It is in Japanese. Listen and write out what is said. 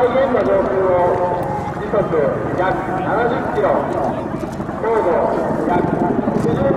災現の上空を時速約70キロ、高度約